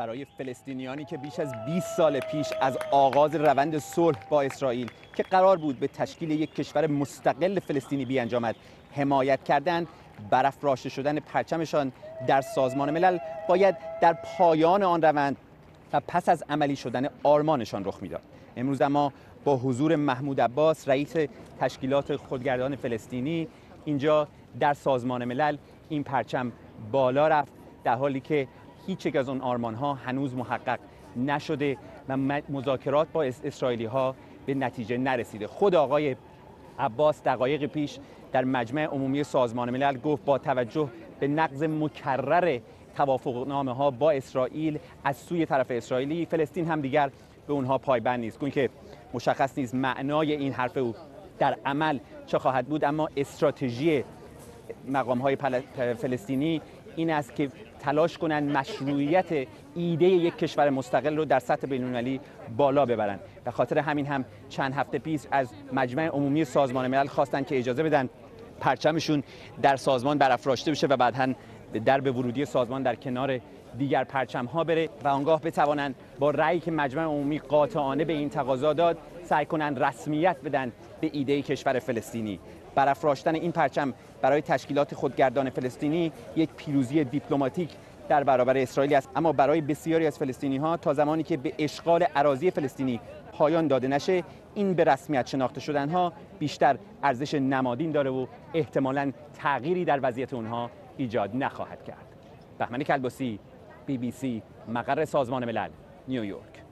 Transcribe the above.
برای فلسطینیانی که بیش از 20 سال پیش از آغاز روند صلح با اسرائیل که قرار بود به تشکیل یک کشور مستقل فلسطینی بیانجامد حمایت کردند برافراشته شدن پرچمشان در سازمان ملل باید در پایان آن روند و پس از عملی شدن آرمانشان رخ می‌داد. امروز اما با حضور محمود عباس رئیس تشکیلات خودگردان فلسطینی اینجا در سازمان ملل این پرچم بالا رفت در حالی که هیچ یک از اون آرمان ها هنوز محقق نشده و مذاکرات با اسرائیلی ها به نتیجه نرسیده. خود آقای عباس دقایق پیش در مجمع عمومی سازمان ملل گفت با توجه به نقض مکرر توافقنامه ها با اسرائیل از سوی طرف اسرائیلی فلسطین هم دیگر به اونها پایبند نیست. گویا که مشخص نیست معنای این حرف او در عمل چه خواهد بود اما استراتژی مقام های فلسطینی این است که تلاش کنند مشروعیت ایده یک کشور مستقل رو در سطح بین‌المللی بالا ببرند به خاطر همین هم چند هفته پیش از مجمع عمومی سازمان ملل خواستند که اجازه بدن پرچمشون در سازمان برافراشته بشه و بعدا در به ورودی سازمان در کنار دیگر پرچم ها بره و آنگاه بتوانند با رأیی که مجمع عمومی قاطعانه به این تقاضا داد سعی کنند رسمیت بدن به ایده کشور فلسطینی. برافراشتن این پرچم برای تشکیلات خودگردان فلسطینی یک پیروزی دیپلماتیک در برابر اسرائیل است. اما برای بسیاری از فلسطینی ها تا زمانی که به اشغال اراضی فلسطینی پایان داده نشه این به رسمیت شناخته شدن ها بیشتر ارزش نمادین داره و احتمالاً تغییری در وضعیت اونها ایجاد نخواهد کرد. بهمنی کلباسی بی بی سی مقر سازمان ملل نیویورک.